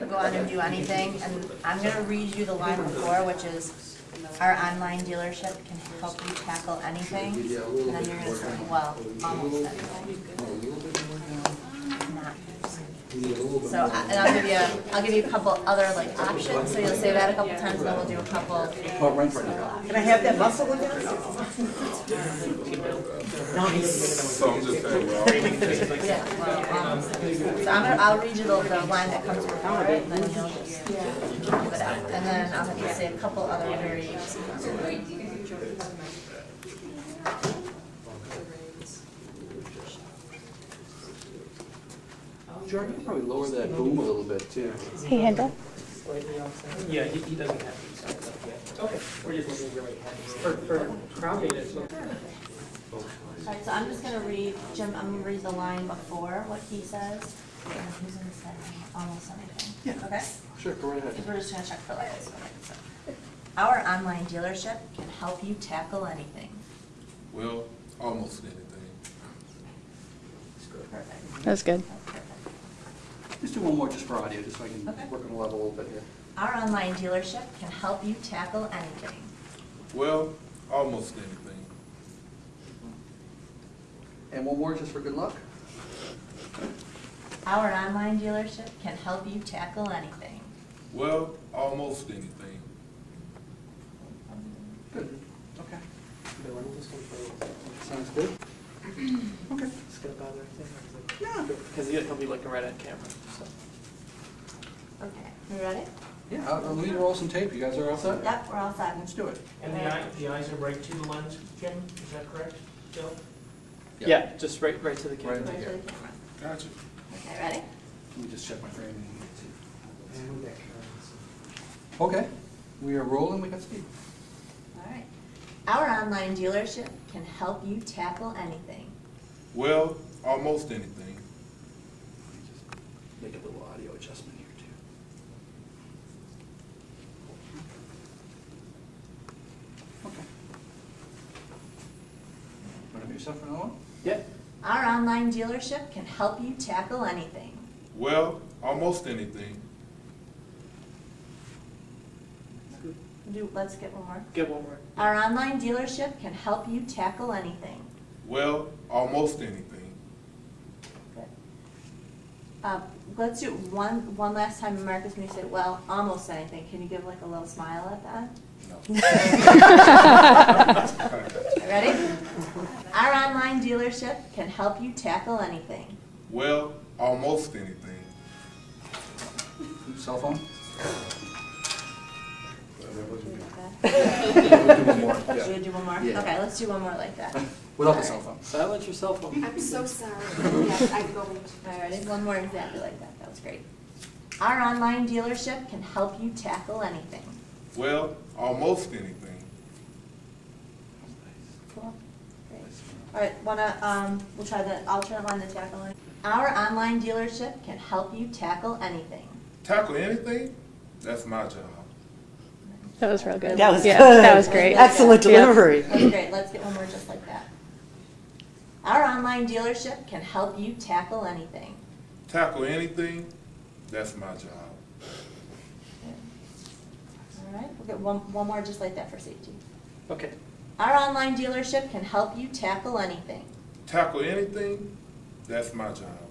to go on and do anything, and I'm gonna read you the line before, which is, our online dealership can help you tackle anything, and then you're gonna say, well, almost anything. Not. So, I- and I'll give you, I'll give you a couple other like options, so you'll say that a couple times, and then we'll do a couple. Right for now. Can I have that muscle again? So I'm just saying, well, Yeah, well, almost. So I'm gonna, I'll read you the, the line that comes before it, and then you'll just leave it out. And then I'll have you say a couple other very Jordan, you could probably lower that boom a little bit too. Hey, Hendra. Yeah, he, he doesn't have these signed up yet. Okay. We're just looking really For, for crowd data, so. Alright, so I'm just gonna read, Jim, I'm gonna read the line before what he says. And then who's gonna say almost anything? Yeah. Okay? Sure, go right ahead. We're just gonna check for lights. so. Our online dealership can help you tackle anything. well, almost anything. Perfect. That good. That's perfect. Let's do one more just for audio, just so I can Okay. work on the level a little bit here. Our online dealership can help you tackle anything. Well, almost anything. And one more just for good luck. Our online dealership can help you tackle anything. Well, almost anything. Good. Okay. Bill, I'm just gonna throw, Sounds good. Okay. it's gonna bother anything. Yeah. Because he'll be looking right at camera, so. Okay, you ready? Yeah, I'll, I'll need to roll some tape. You guys are all set? Yep, we're all set. Let's do it. And the eye, the eyes are right to the lens, Jim, is that correct, Bill? Yeah. Yeah, just right, right to the camera. Right. Right to the camera. Gotcha. Okay, ready? Let me just check my framing. Okay, we are rolling, we got speed. All right. Our online dealership can help you tackle anything. Well, almost anything. Let me just Make a little audio adjustment here too. Okay. Want to be yourself for another one? Yeah, Our online dealership can help you tackle anything. Well, almost anything. Do, let's get one more. get one more. Our online dealership can help you tackle anything. Well, almost anything. Good. Uh, let's do one, one last time, Marcus, when you say, well, almost anything, can you give like a little smile at that? No. Ready? Our online dealership can help you tackle anything. Well, almost anything. Cell phone? Should we do one more? Yeah. Okay, let's do one more like that. Without the cell phone. Silence your cell phone. I'm so sorry. Yes, I'm going to. All right. One more exactly like that. That was great. Our online dealership can help you tackle anything. Well, almost anything. Cool. Great. All right, wanna, um, we'll try the alternate line, the tackle line. Our online dealership can help you tackle anything. Tackle anything? That's my job. That was real good. That was yeah, good. That was great. Excellent Yeah. delivery. That's great, let's get one more just like that. Our online dealership can help you tackle anything. Tackle anything? That's my job. All right, we'll get one, one more just like that for safety. Okay, Our online dealership can help you tackle anything. Tackle anything? That's my job.